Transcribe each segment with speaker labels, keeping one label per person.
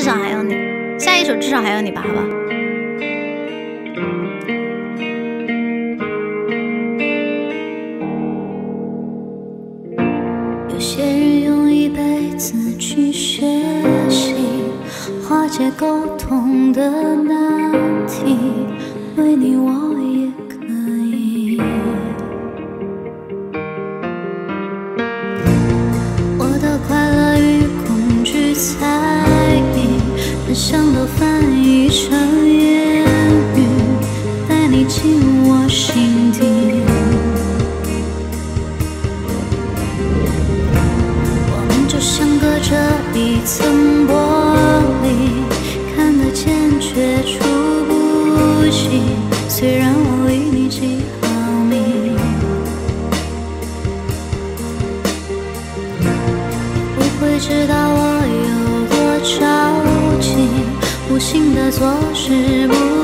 Speaker 1: 至少还有你，下一首至少还有你吧，好吧。
Speaker 2: 有些人用一辈子去学习，化解沟通的难题，为你我也知道我有多着急，无心的做事不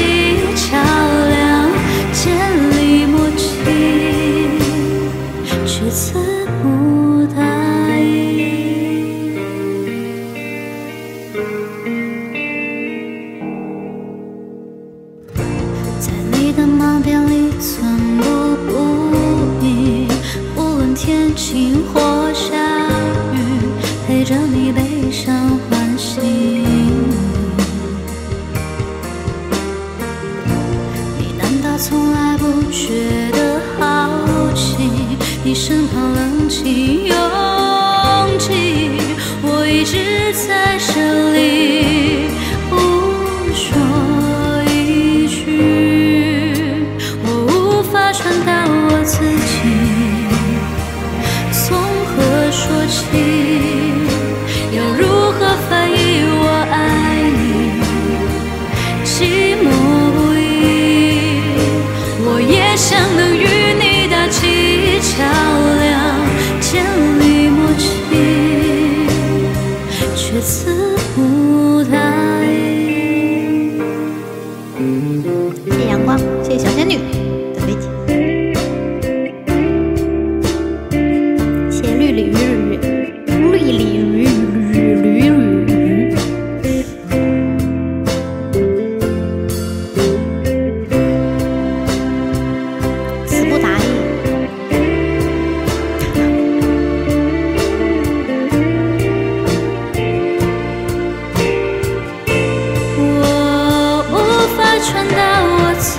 Speaker 2: 你打几桥梁，建立默契。却词不达意。在你的盲点里寸步不移，无论天晴或从来不觉得好奇？你身旁冷清拥挤，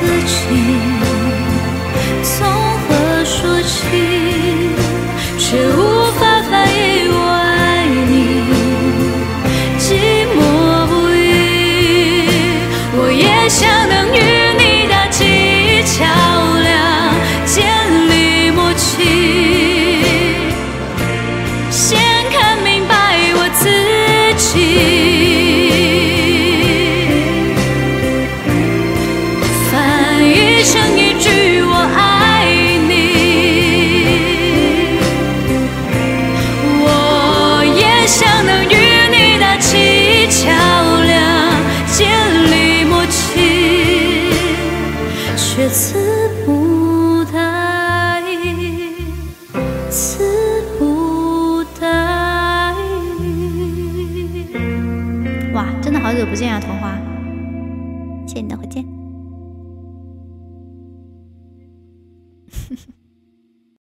Speaker 2: 自己，从何说起，却无法翻译我爱你。寂寞不已，我也想能与你搭起桥梁，建立默契。先看明白我自己。不
Speaker 1: 见啊，童花！谢谢你的火箭。